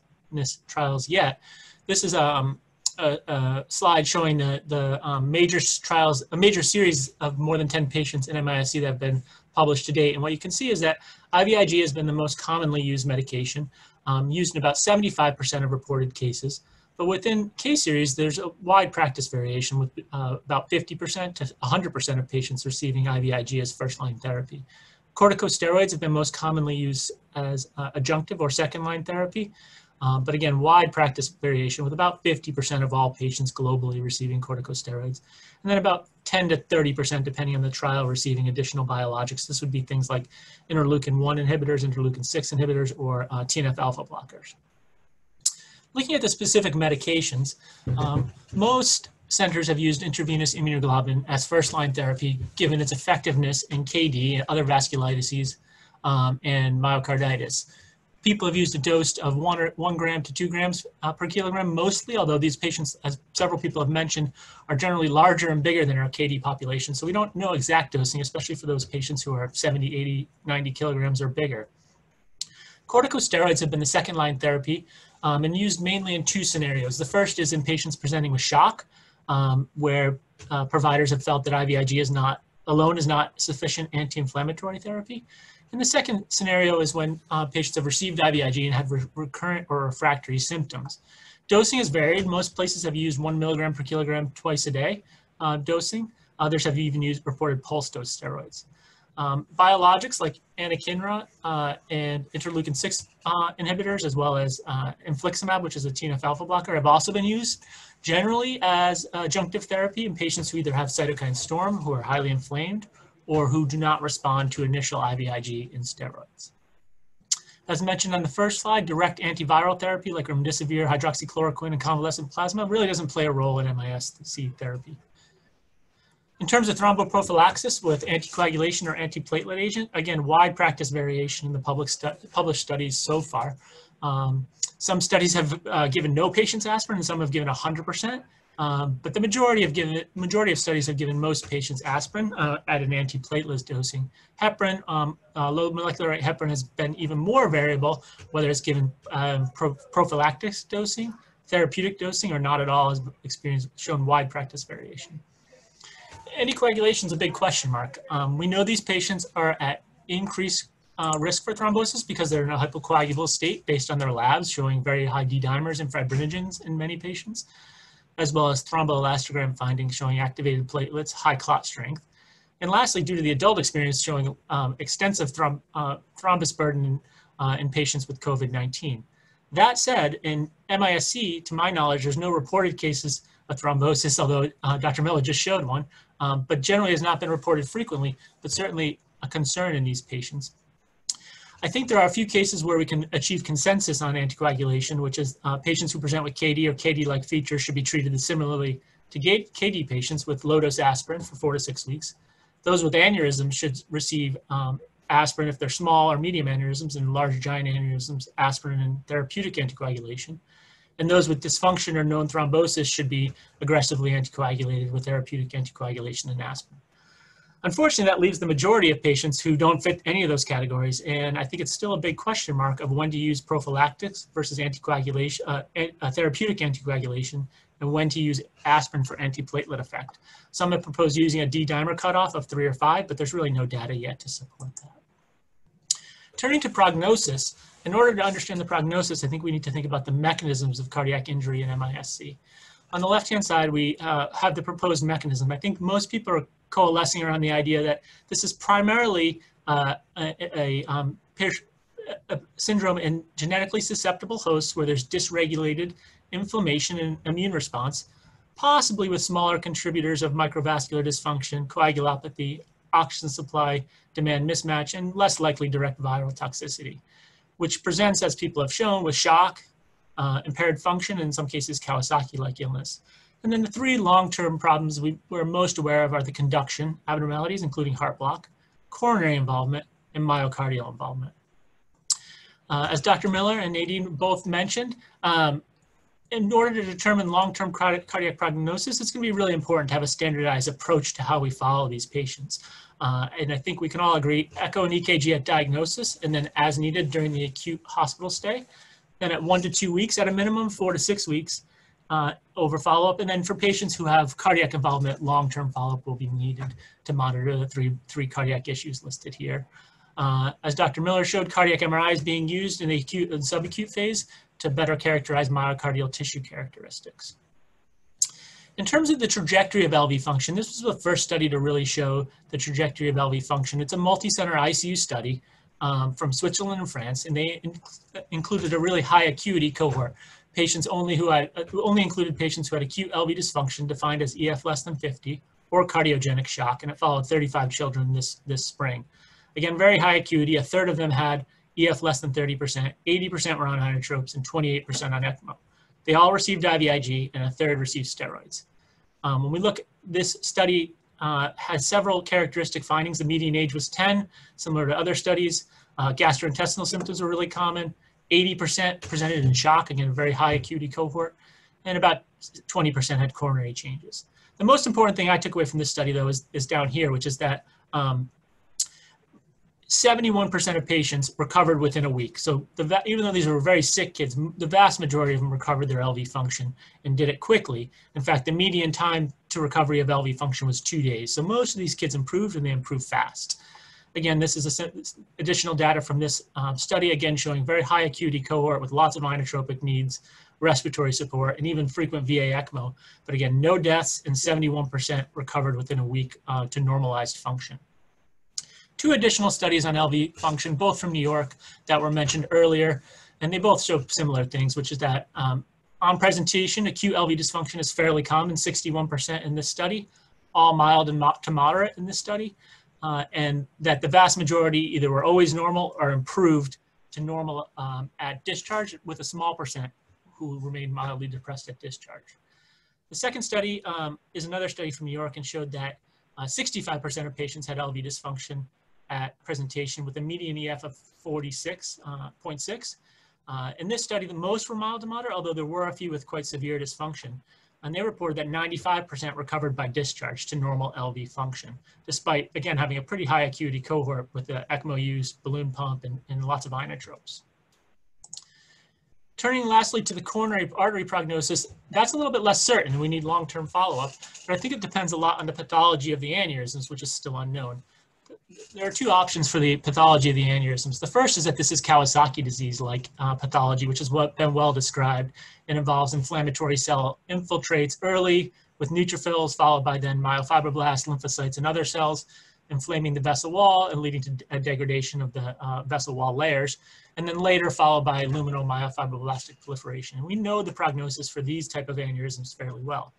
trials yet. This is um, a, a, slide showing the, the um, major trials, a major series of more than 10 patients in MISC that have been published to date. And what you can see is that IVIG has been the most commonly used medication, um, used in about 75% of reported cases. But within case series, there's a wide practice variation with uh, about 50% to 100% of patients receiving IVIG as first-line therapy. Corticosteroids have been most commonly used as uh, adjunctive or second-line therapy. Um, but again, wide practice variation with about 50% of all patients globally receiving corticosteroids. And then about 10 to 30%, depending on the trial, receiving additional biologics. This would be things like interleukin 1 inhibitors, interleukin 6 inhibitors, or uh, TNF alpha blockers. Looking at the specific medications, um, most centers have used intravenous immunoglobulin as first-line therapy, given its effectiveness in KD and other vasculitises um, and myocarditis. People have used a dose of one, or, one gram to two grams uh, per kilogram mostly, although these patients, as several people have mentioned, are generally larger and bigger than our KD population. So we don't know exact dosing, especially for those patients who are 70, 80, 90 kilograms or bigger. Corticosteroids have been the second line therapy um, and used mainly in two scenarios. The first is in patients presenting with shock, um, where uh, providers have felt that IVIG is not alone is not sufficient anti-inflammatory therapy. And the second scenario is when uh, patients have received IVIG and have re recurrent or refractory symptoms. Dosing has varied. Most places have used one milligram per kilogram twice a day uh, dosing. Others have even used reported pulse dose steroids. Um, biologics like anakinra uh, and interleukin 6 uh, inhibitors, as well as uh, infliximab, which is a TNF alpha blocker, have also been used generally as adjunctive therapy in patients who either have cytokine storm, who are highly inflamed, or who do not respond to initial IVIG and steroids. As mentioned on the first slide, direct antiviral therapy like remdesivir, hydroxychloroquine, and convalescent plasma really doesn't play a role in MIS-C therapy. In terms of thromboprophylaxis with anticoagulation or antiplatelet agent, again, wide practice variation in the public stu published studies so far. Um, some studies have uh, given no patients aspirin and some have given 100%. Um, but the majority of given majority of studies have given most patients aspirin uh, at an antiplatelet dosing. Heparin, um, uh, low molecular weight heparin has been even more variable, whether it's given um, pro prophylactic dosing, therapeutic dosing, or not at all has experienced shown wide practice variation anticoagulation is a big question mark. Um, we know these patients are at increased uh, risk for thrombosis because they're in a hypercoagulable state based on their labs showing very high D-dimers and fibrinogens in many patients, as well as thromboelastogram findings showing activated platelets, high clot strength. And lastly, due to the adult experience showing um, extensive throm uh, thrombus burden in, uh, in patients with COVID-19. That said, in MISC, to my knowledge, there's no reported cases of thrombosis, although uh, Dr. Miller just showed one, um, but generally has not been reported frequently, but certainly a concern in these patients. I think there are a few cases where we can achieve consensus on anticoagulation, which is uh, patients who present with KD or KD-like features should be treated similarly to KD patients with low-dose aspirin for four to six weeks. Those with aneurysms should receive um, aspirin if they're small or medium aneurysms and large giant aneurysms, aspirin and therapeutic anticoagulation and those with dysfunction or known thrombosis should be aggressively anticoagulated with therapeutic anticoagulation and aspirin. Unfortunately, that leaves the majority of patients who don't fit any of those categories, and I think it's still a big question mark of when to use prophylactics versus anticoagulation, uh, uh, therapeutic anticoagulation, and when to use aspirin for antiplatelet effect. Some have proposed using a D-dimer cutoff of three or five, but there's really no data yet to support that. Turning to prognosis, in order to understand the prognosis, I think we need to think about the mechanisms of cardiac injury in MISC. On the left-hand side, we uh, have the proposed mechanism. I think most people are coalescing around the idea that this is primarily uh, a, a, um, a, syndrome in genetically susceptible hosts where there's dysregulated inflammation and immune response, possibly with smaller contributors of microvascular dysfunction, coagulopathy, oxygen supply demand mismatch, and less likely direct viral toxicity which presents, as people have shown, with shock, uh, impaired function, and in some cases Kawasaki-like illness. And then the three long-term problems we, we're most aware of are the conduction abnormalities, including heart block, coronary involvement, and myocardial involvement. Uh, as Dr. Miller and Nadine both mentioned, um, in order to determine long-term cardiac prognosis, it's going to be really important to have a standardized approach to how we follow these patients. Uh, and I think we can all agree, echo and EKG at diagnosis, and then as needed during the acute hospital stay. Then at one to two weeks at a minimum, four to six weeks, uh, over follow-up. And then for patients who have cardiac involvement, long-term follow-up will be needed to monitor the three, three cardiac issues listed here. Uh, as Dr. Miller showed, cardiac MRI is being used in the acute and subacute phase to better characterize myocardial tissue characteristics. In terms of the trajectory of LV function, this was the first study to really show the trajectory of LV function. It's a multi-center ICU study um, from Switzerland and France, and they in included a really high acuity cohort. Patients only who had, uh, only included patients who had acute LV dysfunction defined as EF less than 50 or cardiogenic shock, and it followed 35 children this, this spring. Again, very high acuity. A third of them had EF less than 30%, 80% were on inotropes, and 28% on ECMO. They all received IVIG, and a third received steroids. Um, when we look, this study uh, has several characteristic findings. The median age was 10, similar to other studies. Uh, gastrointestinal symptoms were really common. 80% presented in shock, again, a very high acuity cohort, and about 20% had coronary changes. The most important thing I took away from this study, though, is, is down here, which is that um, 71% of patients recovered within a week. So the, even though these were very sick kids, the vast majority of them recovered their LV function and did it quickly. In fact, the median time to recovery of LV function was two days. So most of these kids improved and they improved fast. Again, this is a, additional data from this um, study, again, showing very high acuity cohort with lots of inotropic needs, respiratory support, and even frequent VA ECMO. But again, no deaths and 71% recovered within a week uh, to normalized function two additional studies on LV function, both from New York that were mentioned earlier, and they both show similar things, which is that um, on presentation, acute LV dysfunction is fairly common, 61% in this study, all mild and to moderate in this study, uh, and that the vast majority either were always normal or improved to normal um, at discharge with a small percent who remained mildly depressed at discharge. The second study um, is another study from New York and showed that 65% uh, of patients had LV dysfunction at presentation with a median EF of 46.6. Uh, uh, in this study, the most were mild to moderate, although there were a few with quite severe dysfunction. And they reported that 95% recovered by discharge to normal LV function, despite, again, having a pretty high acuity cohort with the ECMO use, balloon pump, and, and lots of inotropes. Turning lastly to the coronary artery prognosis, that's a little bit less certain. We need long-term follow-up, but I think it depends a lot on the pathology of the aneurysms, which is still unknown there are two options for the pathology of the aneurysms. The first is that this is Kawasaki disease-like uh, pathology, which is what been well described. It involves inflammatory cell infiltrates early with neutrophils, followed by then myofibroblasts, lymphocytes, and other cells, inflaming the vessel wall and leading to a degradation of the uh, vessel wall layers, and then later followed by luminal myofibroblastic proliferation. And we know the prognosis for these type of aneurysms fairly well.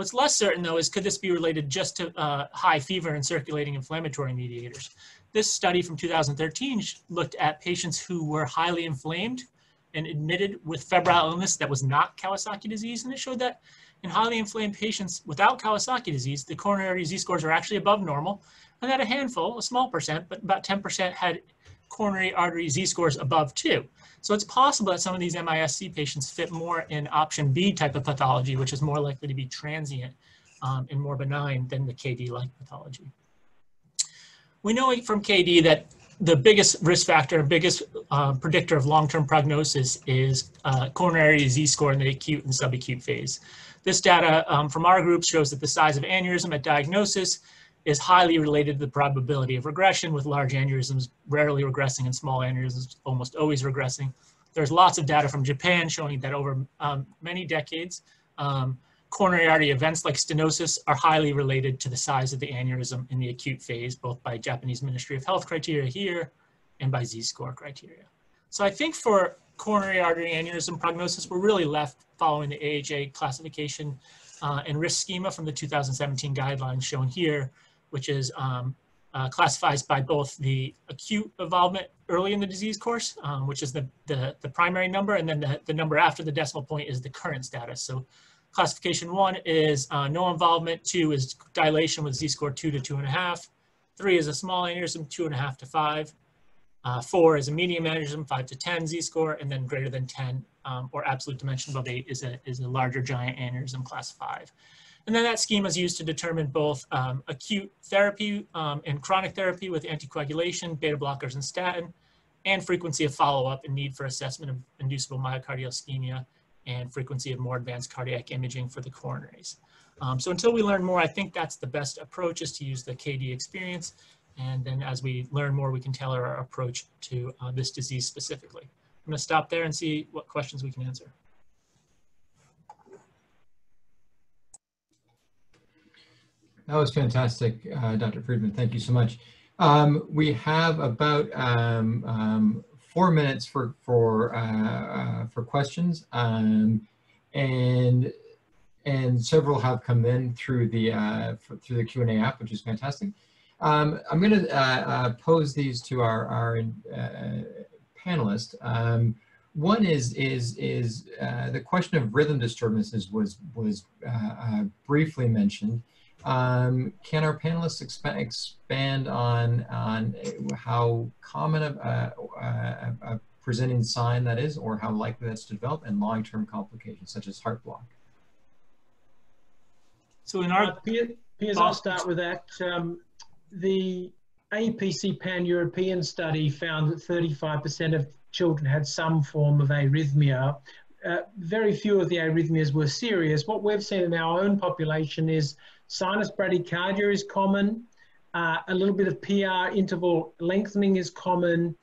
What's less certain though is could this be related just to uh, high fever and circulating inflammatory mediators? This study from 2013 looked at patients who were highly inflamed and admitted with febrile illness that was not Kawasaki disease, and it showed that in highly inflamed patients without Kawasaki disease, the coronary z-scores are actually above normal, and that a handful, a small percent, but about 10% had coronary artery z-scores above two. So it's possible that some of these MISC patients fit more in option B type of pathology, which is more likely to be transient um, and more benign than the KD-like pathology. We know from KD that the biggest risk factor, biggest uh, predictor of long-term prognosis is uh, coronary z-score in the acute and subacute phase. This data um, from our group shows that the size of aneurysm at diagnosis is highly related to the probability of regression with large aneurysms rarely regressing and small aneurysms almost always regressing. There's lots of data from Japan showing that over um, many decades, um, coronary artery events like stenosis are highly related to the size of the aneurysm in the acute phase, both by Japanese Ministry of Health criteria here and by Z-score criteria. So I think for coronary artery aneurysm prognosis, we're really left following the AHA classification uh, and risk schema from the 2017 guidelines shown here, which is um, uh, classifies by both the acute involvement early in the disease course, um, which is the, the, the, primary number, and then the, the number after the decimal point is the current status. So classification one is uh, no involvement, two is dilation with z-score two to two and a half, three is a small aneurysm, two and a half to five, uh, four is a medium aneurysm, five to 10 z-score, and then greater than 10 um, or absolute dimension above eight is a, is a larger giant aneurysm class five. And then that scheme is used to determine both um, acute therapy um, and chronic therapy with anticoagulation, beta blockers, and statin, and frequency of follow-up and need for assessment of inducible myocardial ischemia and frequency of more advanced cardiac imaging for the coronaries. Um, so until we learn more, I think that's the best approach is to use the KD experience. And then as we learn more, we can tailor our approach to uh, this disease specifically. I'm gonna stop there and see what questions we can answer. That was fantastic, uh, Dr. Friedman. Thank you so much. Um, we have about um, um, four minutes for for uh, uh, for questions, um, and and several have come in through the uh, through the Q and A app, which is fantastic. Um, I'm going to uh, uh, pose these to our our uh, panelists. Um, one is is is the question of rhythm disturbances was was briefly mentioned. Um, can our panelists exp expand on, on how common a, a, a, presenting sign that is or how likely that's to develop and long-term complications such as heart block? So in our... Uh, Piers, I'll start with that. Um, the APC Pan-European study found that 35% of children had some form of arrhythmia. Uh, very few of the arrhythmias were serious. What we've seen in our own population is Sinus bradycardia is common. Uh, a little bit of PR interval lengthening is common.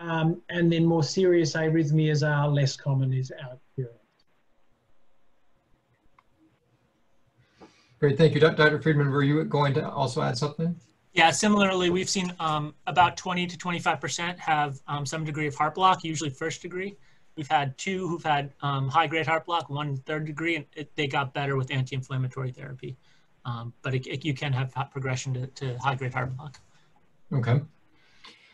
Um, and then more serious arrhythmias are less common is our experience. Great, thank you. Dr. Friedman, were you going to also add something? Yeah, similarly, we've seen um, about 20 to 25% have um, some degree of heart block, usually first degree. We've had two who've had um, high grade heart block, one third degree, and it, they got better with anti-inflammatory therapy. Um, but it, it, you can have progression to, to high grade heart block. Okay.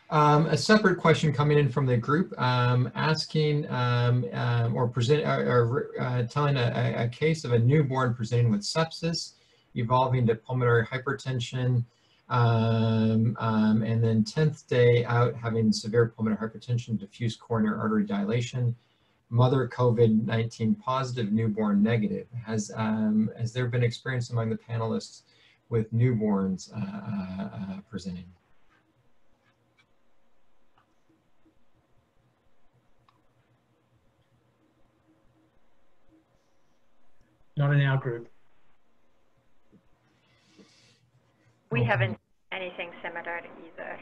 Um, a separate question coming in from the group um, asking um, um or present or, or uh, telling a, a, case of a newborn presenting with sepsis, evolving to pulmonary hypertension, um, um, and then 10th day out having severe pulmonary hypertension, diffuse coronary artery dilation, mother COVID-19 positive, newborn negative. Has, um, has there been experience among the panelists with newborns uh, uh, uh, presenting? Not in our group. We haven't anything similar either.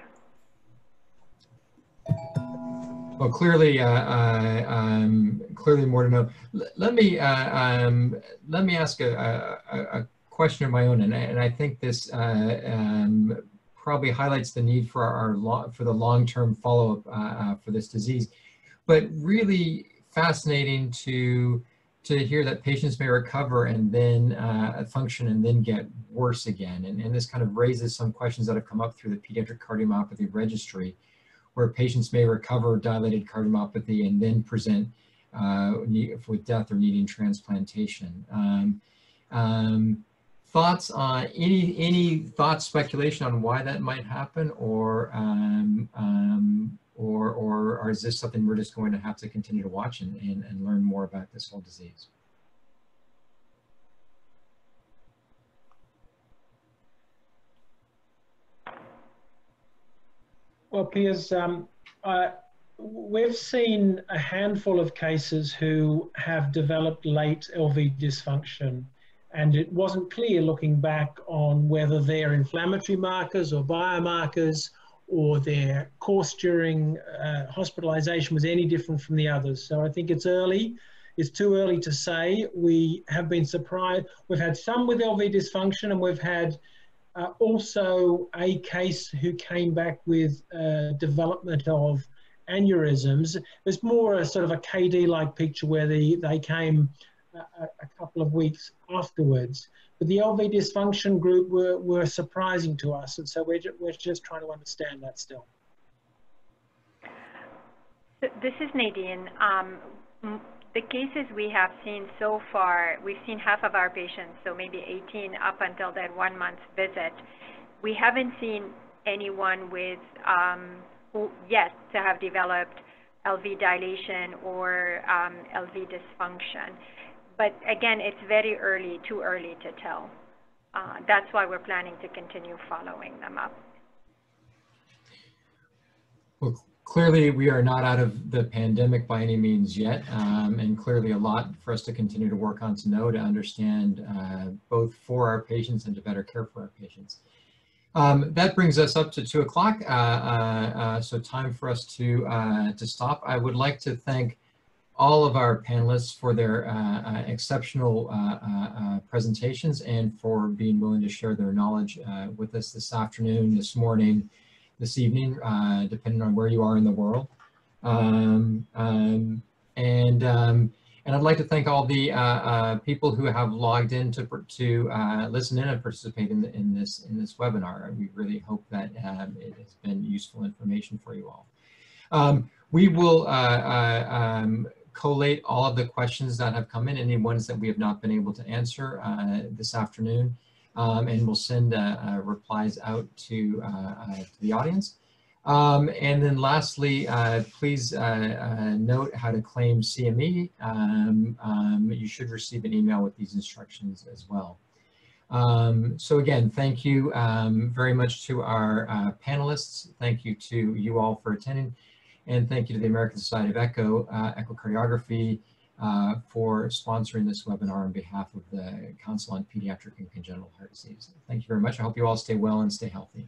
Well, clearly, uh, uh, um, clearly more to know. L let me uh, um, let me ask a, a, a, question of my own, and I, and I think this uh, um, probably highlights the need for our for the long-term follow-up uh, uh, for this disease. But really fascinating to to hear that patients may recover and then function and then get worse again, and, and this kind of raises some questions that have come up through the pediatric cardiomyopathy registry where patients may recover dilated cardiomyopathy and then present uh, with death or needing transplantation. Um, um, thoughts on any any thoughts speculation on why that might happen or um, um, or, or or is this something we're just going to have to continue to watch and, and, and learn more about this whole disease? Well, Piers, um, uh, we've seen a handful of cases who have developed late LV dysfunction, and it wasn't clear looking back on whether their inflammatory markers or biomarkers or their course during uh, hospitalization was any different from the others. So I think it's early. It's too early to say. We have been surprised. We've had some with LV dysfunction, and we've had uh, also a case who came back with uh, development of aneurysms. There's more a sort of a KD-like picture where they, they came a, a, couple of weeks afterwards. But the LV dysfunction group were, were surprising to us, and so we're, ju we're just trying to understand that still. This is Nadine. Um, the cases we have seen so far, we've seen half of our patients, so maybe 18 up until that one month visit. We haven't seen anyone with um, who yet to have developed LV dilation or um, LV dysfunction. But again, it's very early, too early to tell. Uh, that's why we're planning to continue following them up. Well, clearly, we are not out of the pandemic by any means yet, um, and clearly a lot for us to continue to work on to know, to understand, uh, both for our patients and to better care for our patients. Um, that brings us up to two o'clock, uh, uh, uh, so time for us to, uh, to stop. I would like to thank all of our panelists for their uh, exceptional presentations and for being willing to share their knowledge with us this afternoon, this morning, this evening, uh, depending on where you are in the world. Um, um, and um, and I'd like to thank all the uh, uh, people who have logged in to to uh, listen in and participate in, the, in this in this webinar. We really hope that um, it has been useful information for you all. Um, we will uh, uh, um, collate all of the questions that have come in, any ones that we have not been able to answer this afternoon, um, and we'll send uh, uh, replies out to, uh, uh, to the audience. Um, and then lastly, uh, please note how to claim CME. Um, um, you should receive an email with these instructions as well. Um, so again, thank you um, very much to our panelists. Thank you to you all for attending. And thank you to the American Society of Echo, uh, Echocardiography uh, for sponsoring this webinar on behalf of the Council on Pediatric and Congenital Heart Disease. Thank you very much. I hope you all stay well and stay healthy.